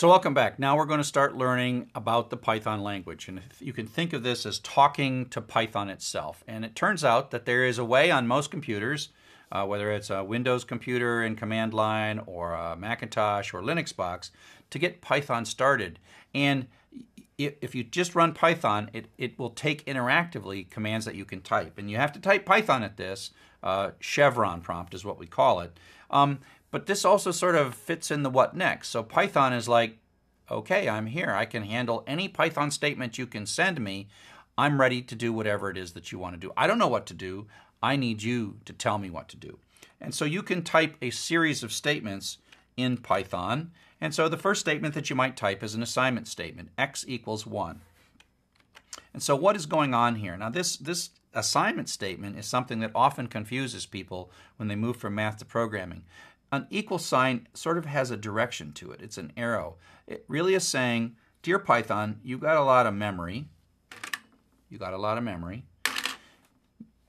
So welcome back. Now we're going to start learning about the Python language. And you can think of this as talking to Python itself. And it turns out that there is a way on most computers, uh, whether it's a Windows computer in command line or a Macintosh or Linux box, to get Python started. And if you just run Python, it, it will take interactively commands that you can type. And you have to type Python at this. Uh, chevron prompt is what we call it. Um, but this also sort of fits in the what next. So Python is like, okay, I'm here. I can handle any Python statement you can send me. I'm ready to do whatever it is that you want to do. I don't know what to do. I need you to tell me what to do. And so you can type a series of statements in Python. And so the first statement that you might type is an assignment statement, x equals 1. And so what is going on here? Now this, this assignment statement is something that often confuses people when they move from math to programming. An equal sign sort of has a direction to it. It's an arrow. It really is saying, Dear Python, you got a lot of memory. You got a lot of memory.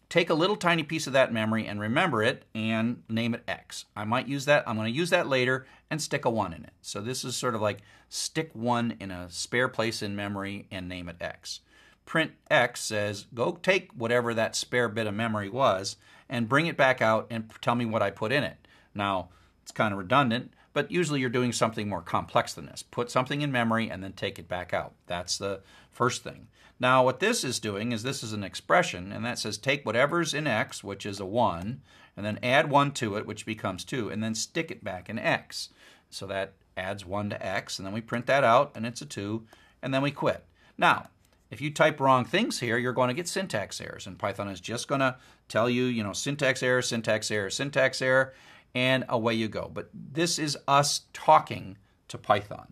Take a little tiny piece of that memory and remember it and name it X. I might use that. I'm going to use that later and stick a 1 in it. So this is sort of like stick 1 in a spare place in memory and name it X. Print X says, go take whatever that spare bit of memory was and bring it back out and tell me what I put in it. Now, it's kind of redundant, but usually you're doing something more complex than this. Put something in memory and then take it back out. That's the first thing. Now, what this is doing is this is an expression, and that says take whatever's in x, which is a 1, and then add 1 to it, which becomes 2, and then stick it back in x. So that adds 1 to x, and then we print that out, and it's a 2, and then we quit. Now, if you type wrong things here, you're going to get syntax errors, and Python is just going to tell you, you know, syntax error, syntax error, syntax error, and away you go. But this is us talking to Python.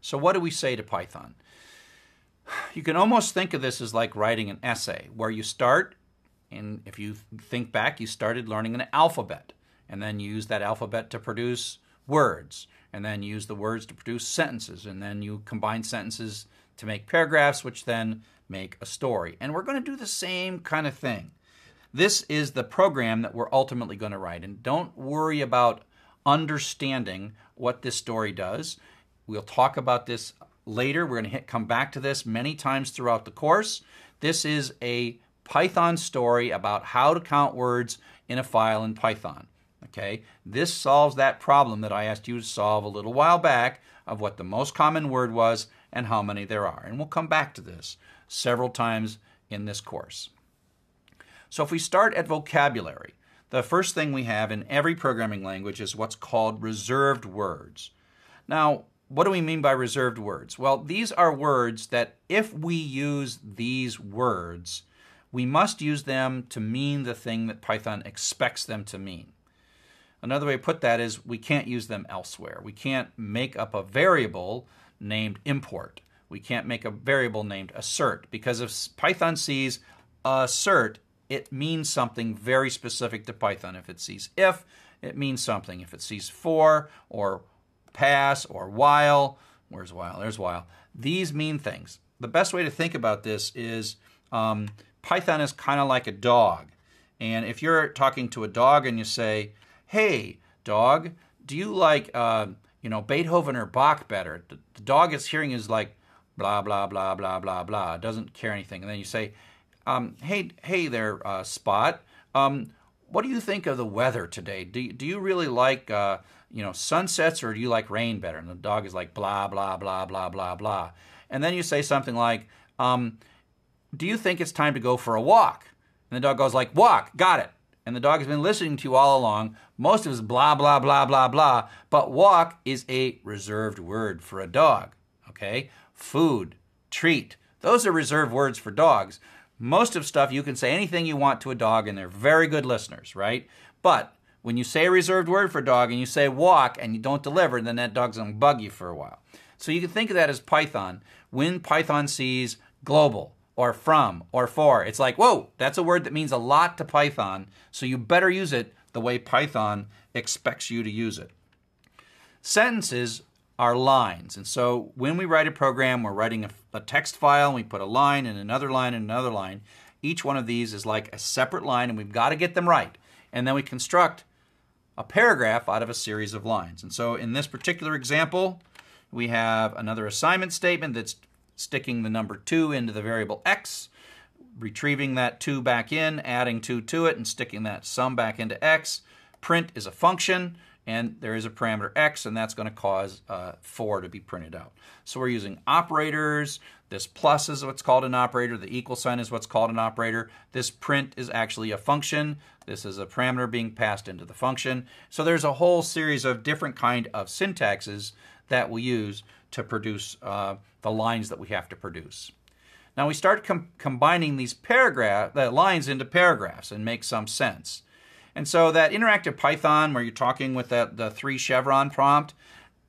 So, what do we say to Python? You can almost think of this as like writing an essay, where you start, and if you think back, you started learning an alphabet, and then use that alphabet to produce words, and then use the words to produce sentences, and then you combine sentences to make paragraphs, which then make a story. And we're going to do the same kind of thing. This is the program that we're ultimately going to write. And don't worry about understanding what this story does. We'll talk about this later. We're going to hit, come back to this many times throughout the course. This is a Python story about how to count words in a file in Python. Okay, this solves that problem that I asked you to solve a little while back of what the most common word was and how many there are. And we'll come back to this several times in this course. So if we start at vocabulary, the first thing we have in every programming language is what's called reserved words. Now, what do we mean by reserved words? Well, these are words that if we use these words, we must use them to mean the thing that Python expects them to mean. Another way to put that is we can't use them elsewhere. We can't make up a variable named import. We can't make a variable named assert because if Python sees assert it means something very specific to Python. If it sees if, it means something. If it sees for or pass or while, where's while? There's while. These mean things. The best way to think about this is um, Python is kind of like a dog. And if you're talking to a dog and you say, hey, dog, do you like, uh, you know, Beethoven or Bach better? The, the dog is hearing is like, blah, blah, blah, blah, blah, blah. Doesn't care anything. And then you say, um, hey, hey there, uh, Spot. Um, what do you think of the weather today? Do, do you really like, uh, you know, sunsets or do you like rain better? And the dog is like, blah, blah, blah, blah, blah, blah. And then you say something like, um, do you think it's time to go for a walk? And the dog goes like, walk, got it. And the dog has been listening to you all along. Most of it is blah, blah, blah, blah, blah. But walk is a reserved word for a dog. Okay? Food, treat. Those are reserved words for dogs most of stuff you can say anything you want to a dog and they're very good listeners, right? But when you say a reserved word for dog and you say walk and you don't deliver, then that dog's going to bug you for a while. So you can think of that as Python. When Python sees global or from or for, it's like, whoa, that's a word that means a lot to Python. So you better use it the way Python expects you to use it. Sentences are lines. And so when we write a program, we're writing a, a, text file, and we put a line and another line and another line. Each one of these is like a separate line, and we've got to get them right. And then we construct a paragraph out of a series of lines. And so in this particular example, We have another assignment statement that's sticking the number 2 into the variable x, retrieving that 2 back in, adding 2 to it, and sticking that sum back into x. Print is a function, and there is a parameter x, and that's going to cause uh, 4 to be printed out. So we're using operators. This plus is what's called an operator. The equal sign is what's called an operator. This print is actually a function. This is a parameter being passed into the function. So there's a whole series of different kind of syntaxes that we use to produce uh, the lines that we have to produce. Now we start com combining these paragraph the lines into paragraphs and make some sense. And so that interactive Python where you're talking with that the three chevron prompt,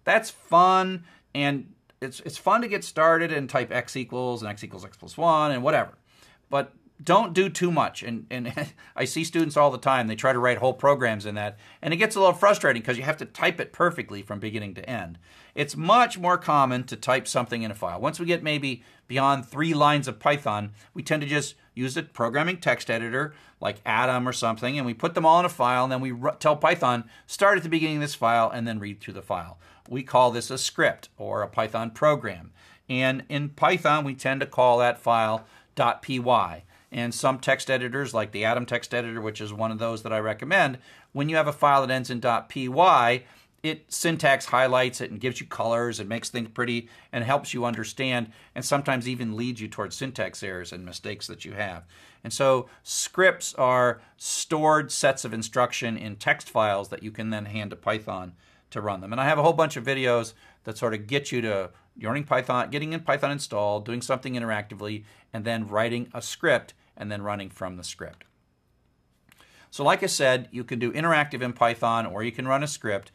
that's fun and it's it's fun to get started and type x equals and x equals x plus one and whatever. But don't do too much. And, and I see students all the time, they try to write whole programs in that, and it gets a little frustrating because you have to type it perfectly from beginning to end. It's much more common to type something in a file. Once we get maybe beyond three lines of Python, we tend to just use a programming text editor like Atom or something, and we put them all in a file, and then we tell Python, start at the beginning of this file and then read through the file. We call this a script or a Python program. And in Python, we tend to call that file .py and some text editors like the Atom text editor, which is one of those that I recommend, when you have a file that ends in .py, it syntax highlights it and gives you colors and makes things pretty and helps you understand and sometimes even leads you towards syntax errors and mistakes that you have. And so scripts are stored sets of instruction in text files that you can then hand to Python to run them. And I have a whole bunch of videos that sort of get you to learning Python, getting in Python installed, doing something interactively, and then writing a script and then running from the script. So like I said, you can do interactive in Python or you can run a script.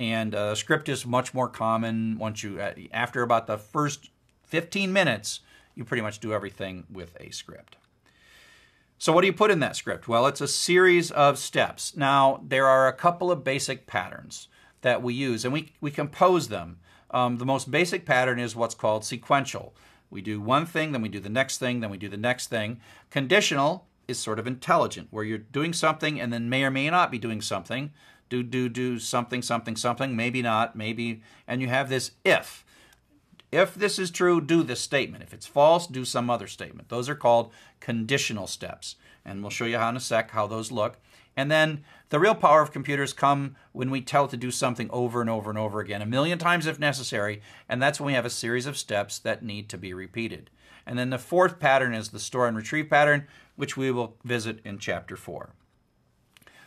And a script is much more common once you, uh, after about the first 15 minutes, you pretty much do everything with a script. So what do you put in that script? Well, it's a series of steps. Now, there are a couple of basic patterns that we use, and we, we compose them. Um, the most basic pattern is what's called sequential. We do one thing, then we do the next thing, then we do the next thing. Conditional is sort of intelligent, where you're doing something and then may or may not be doing something. Do, do, do something, something, something, maybe not, maybe. And you have this if. If this is true, do this statement. If it's false, do some other statement. Those are called conditional steps. And we'll show you how in a sec how those look. And then the real power of computers come when we tell it to do something over and over and over again, a million times if necessary, and that's when we have a series of steps that need to be repeated. And then the fourth pattern is the store and retrieve pattern, which we will visit in chapter 4.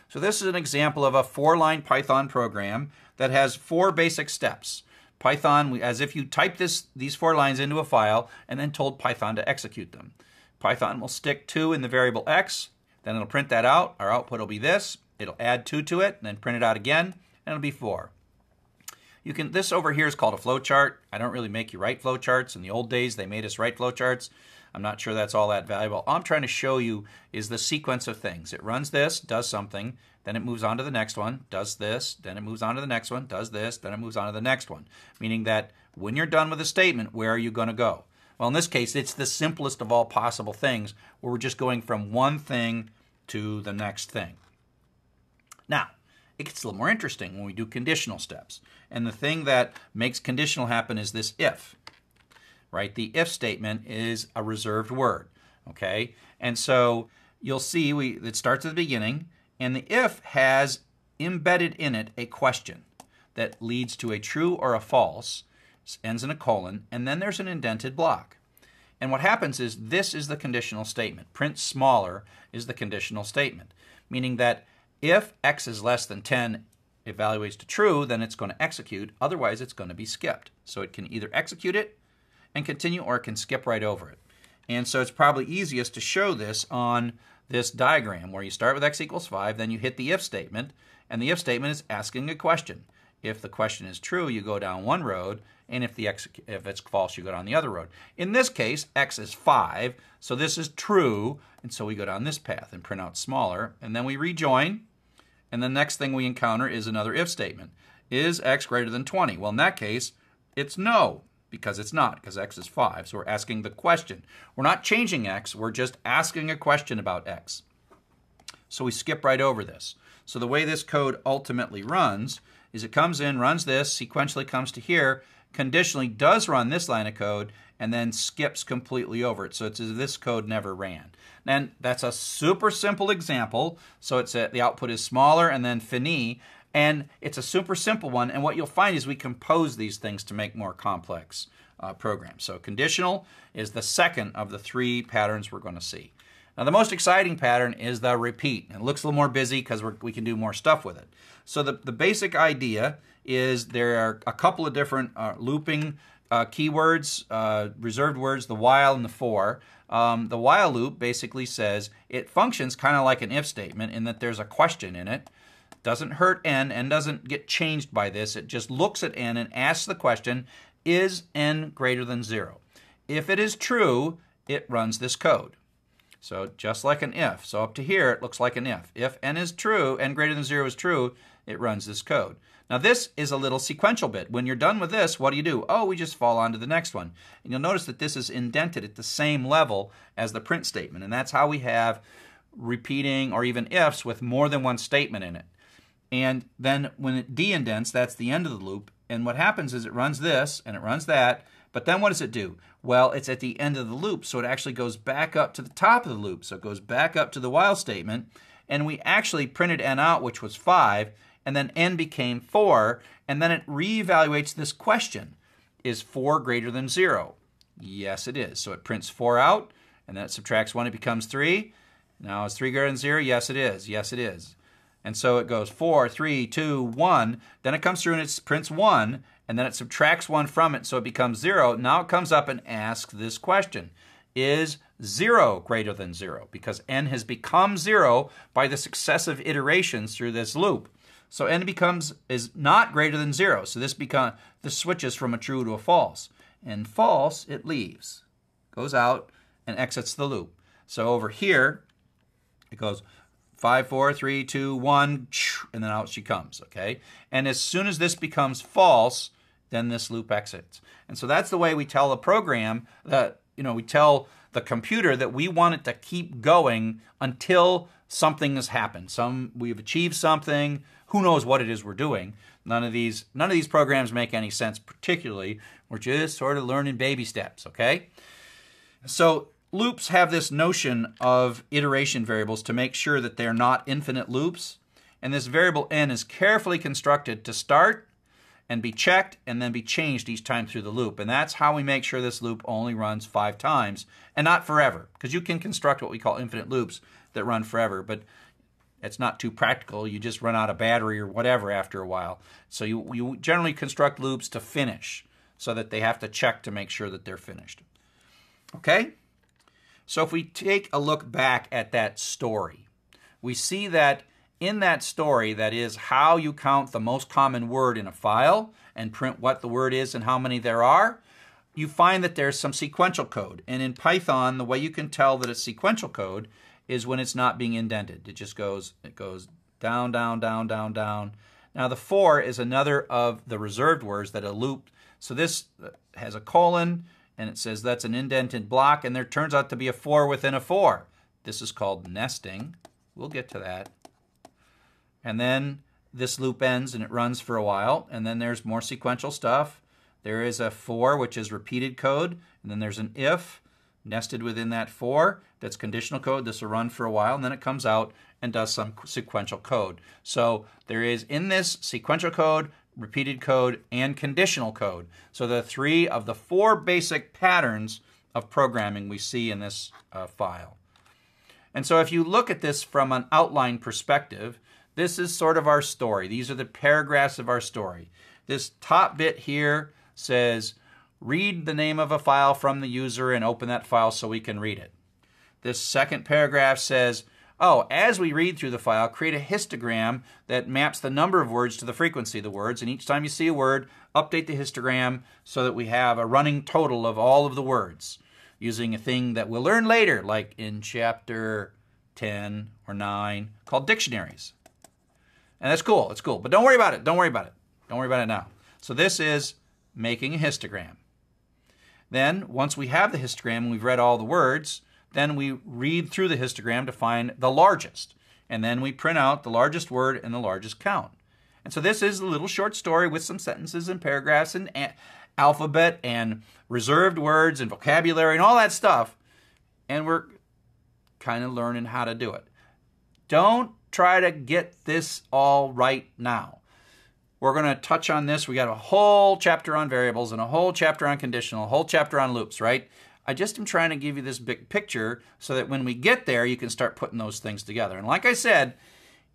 So this is an example of a four-line Python program that has four basic steps. Python, as if you type this, these four lines into a file and then told Python to execute them. Python will stick 2 in the variable x, then it'll print that out. Our output will be this. It'll add 2 to it, and then print it out again, and it'll be 4. You can. This over here is called a flowchart. I don't really make you write flowcharts. In the old days, they made us write flowcharts. I'm not sure that's all that valuable. All I'm trying to show you is the sequence of things. It runs this, does something, then it moves on to the next one, does this, then it moves on to the next one, does this, then it moves on to the next one. Meaning that when you're done with a statement, where are you going to go? Well, in this case, it's the simplest of all possible things where we're just going from one thing to the next thing. Now, it gets a little more interesting when we do conditional steps. And the thing that makes conditional happen is this if, right? The if statement is a reserved word, okay? And so you'll see we it starts at the beginning, and the if has embedded in it a question that leads to a true or a false, ends in a colon, and then there's an indented block. And what happens is this is the conditional statement. Print smaller is the conditional statement, meaning that if x is less than 10 evaluates to true, then it's going to execute. Otherwise, it's going to be skipped. So it can either execute it and continue or it can skip right over it. And so it's probably easiest to show this on this diagram where you start with x equals 5, then you hit the if statement, and the if statement is asking a question. If the question is true, you go down one road, and if, the x, if it's false, you go down the other road. In this case, x is 5, so this is true, and so we go down this path and print out smaller, and then we rejoin, and the next thing we encounter is another if statement. Is x greater than 20? Well, in that case, it's no, because it's not, because x is 5. So we're asking the question. We're not changing x, we're just asking a question about x. So we skip right over this. So the way this code ultimately runs is it comes in, runs this, sequentially comes to here, conditionally does run this line of code and then skips completely over it. So it's this code never ran. And that's a super simple example. So it's a, the output is smaller and then fini. And it's a super simple one. And what you'll find is we compose these things to make more complex uh, programs. So conditional is the second of the three patterns we're going to see. Now, the most exciting pattern is the repeat. It looks a little more busy because we can do more stuff with it. So the, the basic idea is there are a couple of different uh, looping uh, keywords, uh, reserved words, the while and the for. Um, the while loop basically says it functions kind of like an if statement in that there's a question in it. Doesn't hurt n, n doesn't get changed by this. It just looks at n and asks the question, is n greater than 0? If it is true, it runs this code. So just like an if. So up to here, it looks like an if. If n is true, n greater than 0 is true, it runs this code. Now this is a little sequential bit. When you're done with this, what do you do? Oh, we just fall on to the next one. And you'll notice that this is indented at the same level as the print statement. And that's how we have repeating or even ifs with more than one statement in it. And then when it de-indents, that's the end of the loop. And what happens is it runs this and it runs that. But then what does it do? Well, it's at the end of the loop, so it actually goes back up to the top of the loop. So it goes back up to the while statement. And we actually printed n out, which was 5, and then n became 4, and then it reevaluates this question. Is 4 greater than 0? Yes, it is. So it prints 4 out, and then it subtracts 1, it becomes 3. Now is 3 greater than 0? Yes, it is. Yes, it is. And so it goes 4, 3, 2, 1. Then it comes through and it prints 1, and then it subtracts 1 from it, so it becomes 0. Now it comes up and asks this question Is 0 greater than 0? Because n has become 0 by the successive iterations through this loop. So n becomes is not greater than zero. So this become this switches from a true to a false. And false, it leaves, goes out and exits the loop. So over here, it goes five, four, three, two, one, and then out she comes. Okay. And as soon as this becomes false, then this loop exits. And so that's the way we tell the program that you know we tell the computer that we want it to keep going until something has happened. Some we've achieved something who knows what it is we're doing. None of these none of these programs make any sense particularly. We're just sort of learning baby steps, okay? So loops have this notion of iteration variables to make sure that they're not infinite loops. And this variable n is carefully constructed to start and be checked and then be changed each time through the loop. And that's how we make sure this loop only runs five times and not forever. Because you can construct what we call infinite loops that run forever. But it's not too practical. You just run out of battery or whatever after a while. So you, you generally construct loops to finish so that they have to check to make sure that they're finished. Okay? So if we take a look back at that story, we see that in that story, that is how you count the most common word in a file and print what the word is and how many there are, you find that there's some sequential code. And in Python, the way you can tell that it's sequential code is when it's not being indented. It just goes it goes down, down, down, down, down. Now the for is another of the reserved words that are looped. So this uh, has a colon and it says that's an indented block and there turns out to be a for within a for. This is called nesting. We'll get to that. And then this loop ends and it runs for a while and then there's more sequential stuff. There is a for which is repeated code and then there's an if nested within that for. That's conditional code. This will run for a while, and then it comes out and does some sequential code. So there is in this sequential code, repeated code, and conditional code. So the three of the four basic patterns of programming we see in this uh, file. And so if you look at this from an outline perspective, this is sort of our story. These are the paragraphs of our story. This top bit here says read the name of a file from the user and open that file so we can read it. This second paragraph says, oh, as we read through the file, create a histogram that maps the number of words to the frequency of the words. And each time you see a word, update the histogram so that we have a running total of all of the words using a thing that we'll learn later, like in chapter 10 or 9, called dictionaries. And that's cool. It's cool. But don't worry about it. Don't worry about it. Don't worry about it now. So this is making a histogram. Then, once we have the histogram and we've read all the words, then we read through the histogram to find the largest. And then we print out the largest word and the largest count. And so this is a little short story with some sentences and paragraphs and alphabet and reserved words and vocabulary and all that stuff. And we're kind of learning how to do it. Don't try to get this all right now. We're going to touch on this. We got a whole chapter on variables and a whole chapter on conditional, a whole chapter on loops, right? I just am trying to give you this big picture so that when we get there, you can start putting those things together. And like I said,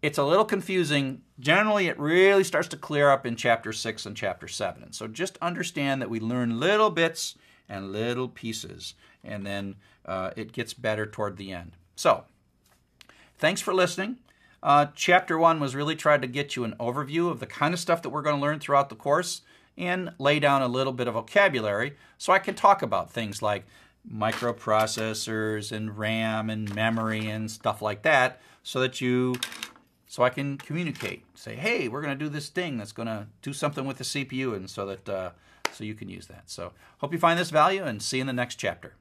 it's a little confusing. Generally, it really starts to clear up in chapter 6 and chapter 7. And so just understand that we learn little bits and little pieces, and then uh, it gets better toward the end. So, thanks for listening. Uh, chapter 1 was really trying to get you an overview of the kind of stuff that we're going to learn throughout the course and lay down a little bit of vocabulary so I can talk about things like microprocessors and RAM and memory and stuff like that so that you so I can communicate. Say, hey, we're going to do this thing that's going to do something with the CPU, and so that uh, so you can use that. So hope you find this value, and see you in the next chapter.